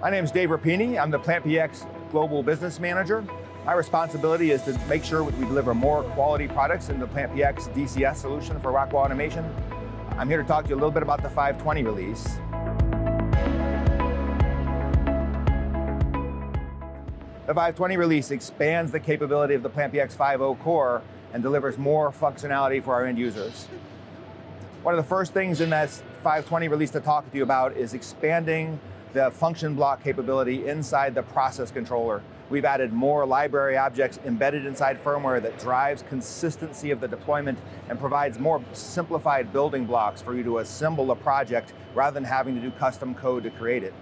My name is Dave Rapini. I'm the PlantPAx Global Business Manager. My responsibility is to make sure we deliver more quality products in the PlantPAx DCS solution for Rockwell Automation. I'm here to talk to you a little bit about the 520 release. The 520 release expands the capability of the PlantPAx 5.0 core and delivers more functionality for our end users. One of the first things in that 520 release to talk to you about is expanding the function block capability inside the process controller. We've added more library objects embedded inside firmware that drives consistency of the deployment and provides more simplified building blocks for you to assemble a project rather than having to do custom code to create it.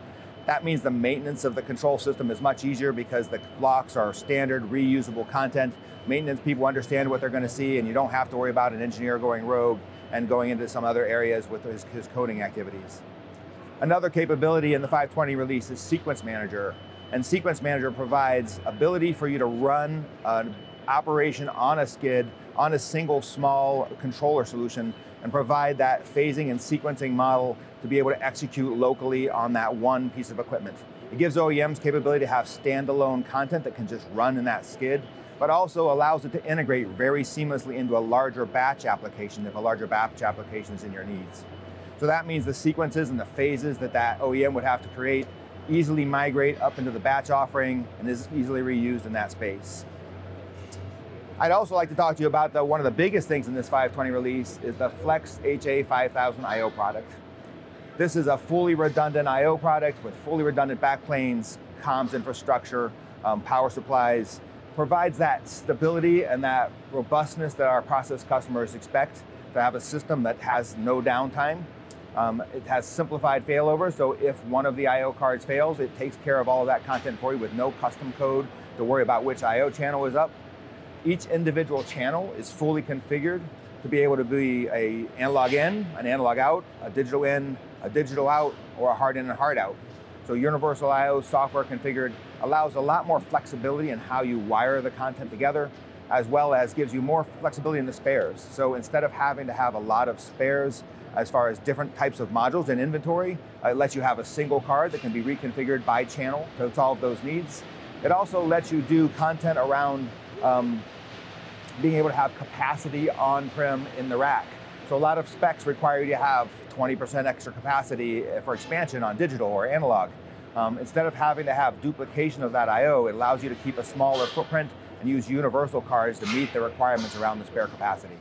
That means the maintenance of the control system is much easier because the blocks are standard reusable content. Maintenance people understand what they're going to see and you don't have to worry about an engineer going rogue and going into some other areas with his, his coding activities. Another capability in the 520 release is Sequence Manager. And Sequence Manager provides ability for you to run an operation on a skid on a single small controller solution and provide that phasing and sequencing model to be able to execute locally on that one piece of equipment. It gives OEMs capability to have standalone content that can just run in that skid, but also allows it to integrate very seamlessly into a larger batch application if a larger batch application is in your needs. So that means the sequences and the phases that that OEM would have to create easily migrate up into the batch offering and is easily reused in that space. I'd also like to talk to you about the, one of the biggest things in this 520 release is the Flex HA5000 IO product. This is a fully redundant IO product with fully redundant backplanes, comms infrastructure, um, power supplies, provides that stability and that robustness that our process customers expect to have a system that has no downtime um, it has simplified failover, so if one of the I.O. cards fails, it takes care of all of that content for you with no custom code to worry about which I.O. channel is up. Each individual channel is fully configured to be able to be a analog in, an analog out, a digital in, a digital out, or a HART in and HART out. So universal I.O. software configured allows a lot more flexibility in how you wire the content together, as well as gives you more flexibility in the spares. So instead of having to have a lot of spares as far as different types of modules in inventory. Uh, it lets you have a single card that can be reconfigured by channel to solve those needs. It also lets you do content around um, being able to have capacity on-prem in the rack. So a lot of specs require you to have 20% extra capacity for expansion on digital or analog. Um, instead of having to have duplication of that I.O., it allows you to keep a smaller footprint and use universal cards to meet the requirements around the spare capacity.